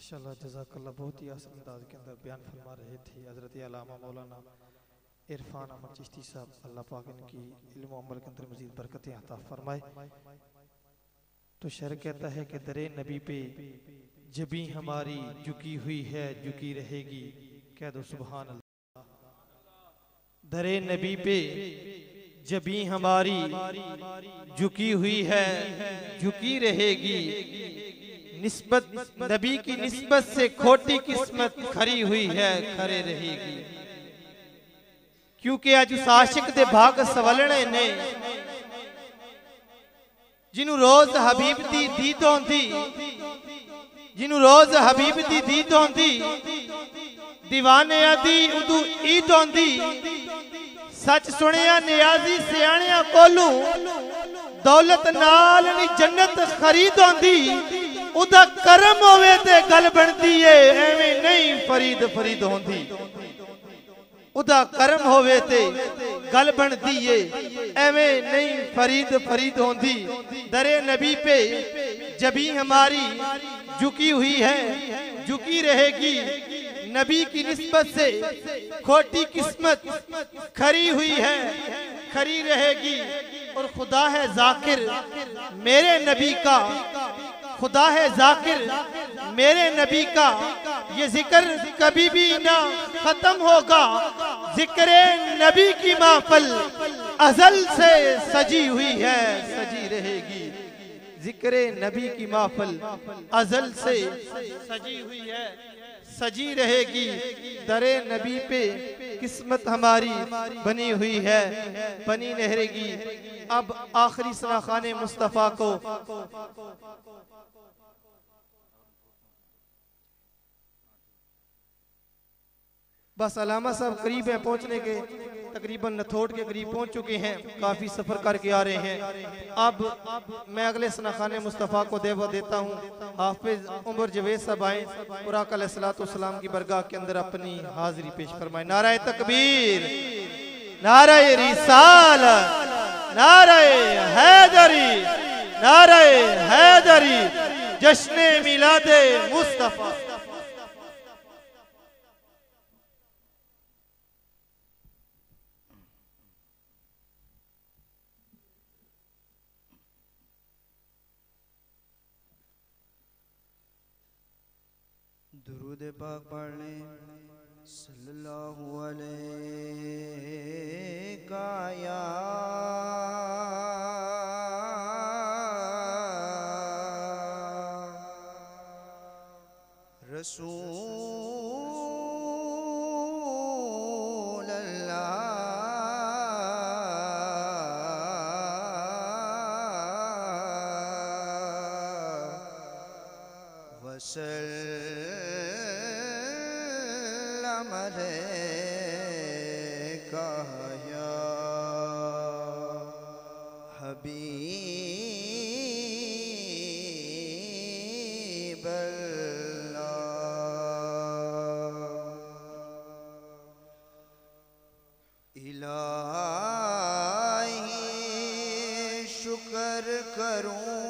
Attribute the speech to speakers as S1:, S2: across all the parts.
S1: माशाल्लाह जजाकल्ला बहुत ही आसान अंदाज के अंदर बयान फरमा रहे थे हज़रत अलामा मौलाना इरफान अहमद चिश्ती साहब। अल्लाह पाक इनकी इल्म अमल के अंदर मजीद बरकतें अता फरमाए। तो शर कहता है कि दरे नबी पे जबी हमारी झुकी हुई है, झुकी रहेगी। कह दो सुबहान अल्लाह दरे नबी पे जबी हमारी झुकी हुई है, झुकी रहेगी। निस्बत, नबी की निस्बत से खोटी किस्मत खरी हुई है, खरे रहेगी। क्योंकि आज उस आशिक दे भाग सवलने ने जिन्हों रोज हबीब दी दीद होंदी जिन्हों रोज हबीब दी दीद होंदी दीवाने दी उदू ईद होंदी सच सुनिया नियाजी सियाणिया कोलू, दौलत नाल नी जन्नत खरीद होंदी उदा करम होवे ते गल बनदी है एवें नहीं फरीद फरीद होंदी। उदा करम होवे ते गल बनदी है एवें नहीं फरीद फरीद होंदी। दरे नबी पे जबी हमारी झुकी हुई है, झुकी रहेगी। नबी की निस्बत से खोटी किस्मत खरी हुई है, खरी रहेगी। और खुदा है जाकिर, मेरे नबी का खुदा है जाकिर, मेरे नबी का ये ज़िक्र कभी भी ना खत्म होगा। ज़िक्र नबी की महफल अजल से सजी हुई है, सजी रहेगी। ज़िक्र नबी की महफल अजल से सजी हुई है, सजी रहेगी। दरे नबी पे किस्मत हमारी बनी हुई है, बनी रहेगी। अब आखिरी सनाखान मुस्तफ़ा को बस अलामा साहब करीब है पहुँचने के, तकरीबन नथोट के करीब पहुँच चुके हैं, काफ़ी सफ़र करके आ रहे हैं। अब मैं अगले सनाखान मुस्तफ़ा को देवा देता हूँ। हाफिज उमर जवेद साहब आए सलाम की बरगाह के अंदर अपनी हाजिरी पेश फरमाए। नाराय तकबीर नाराय रिसाल नाराय हैदरी नाराय हैदरी जश्न मिलादे मुस्तफ़ा।
S2: दुरूद पाक पढ़ने सल्लल्लाहु अलैहि रसूल अल्लाह वसल्लम अलैका या हबीब इलाही शुक्र करूँ।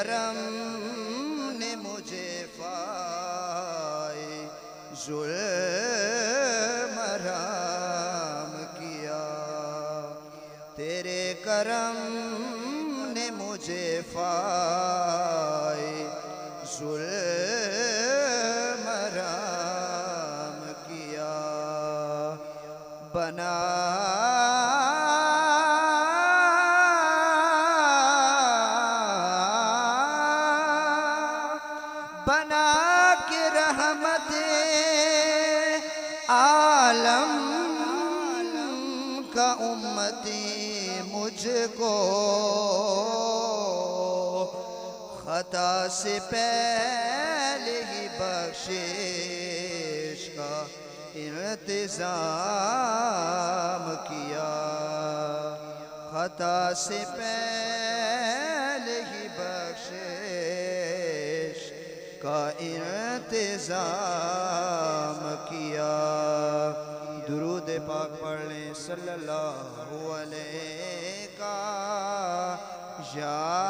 S2: करम ने मुझे फाए जुल्म हराम किया। तेरे करम ने मुझे फाए जुल्म हराम किया। बना खता से पहले ही बख्शिश का इंतज़ाम किया। खता से पहले ही बख्शिश का इंतज़ाम किया। दुरूद पाक पढ़ लें सल्लल्लाहु अलैहि का या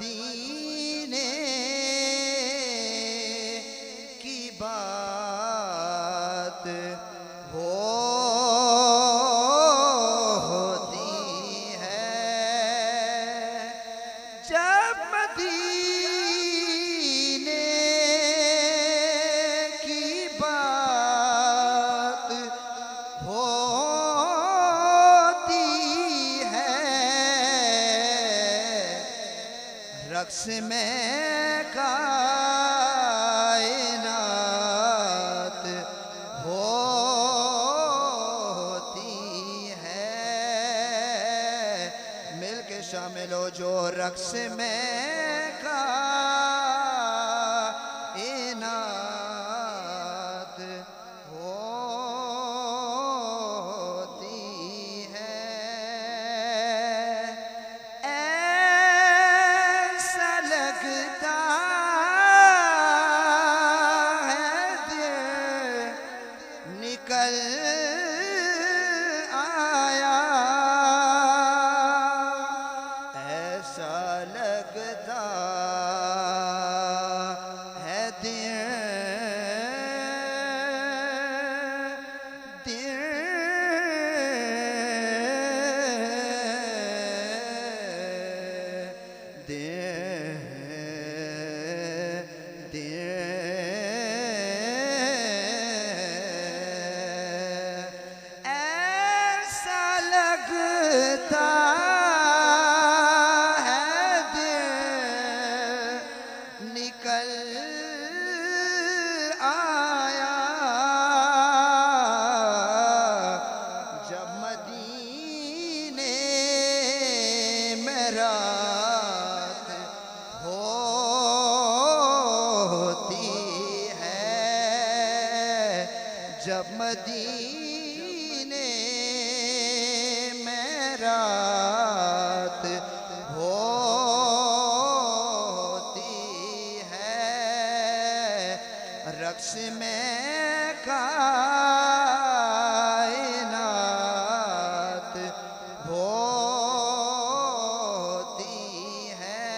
S2: जब रक्स में कायनात होती है। मिल के शामिल हो जो रक्स में जब मदीने में रात होती है, रक्स में कायनात होती है।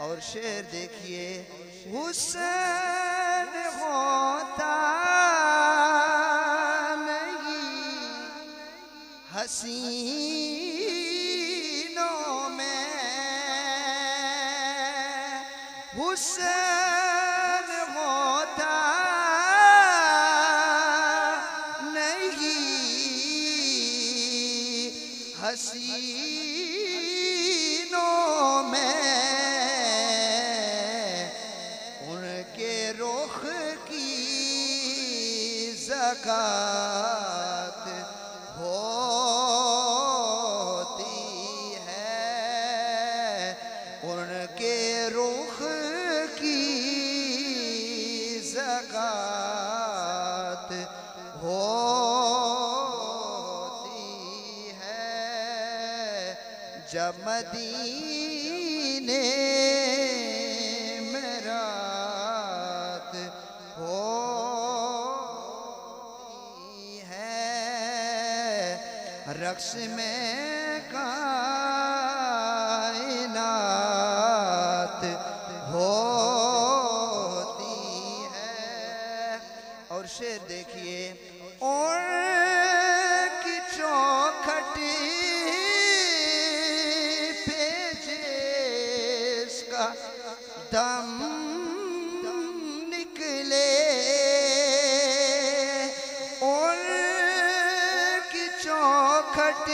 S2: और शेर देखिए, हुसन होता हसीनों में हुसैन होता नहीं। हसीनों में सगात होती है। जब मदीने में रात होती है रक्स में खट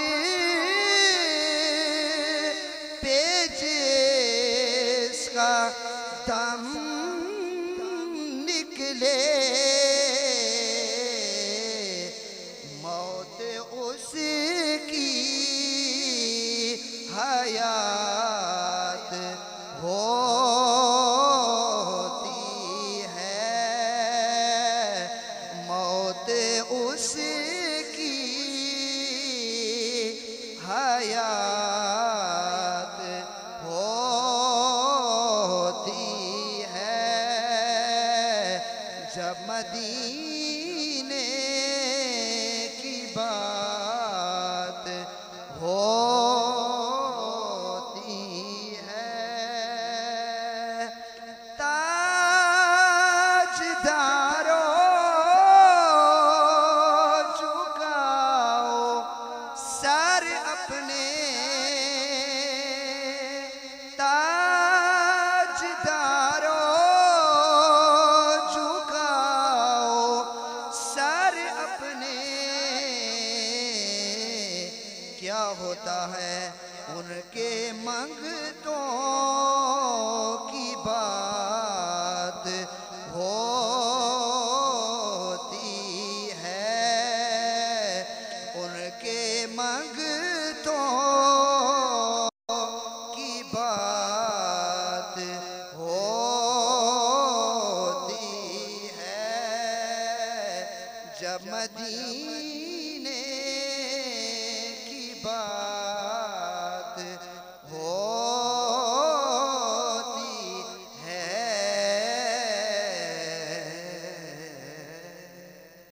S2: पेज इसका दम निकले। मौत उसकी हयात हो होता है। उनके मंग तो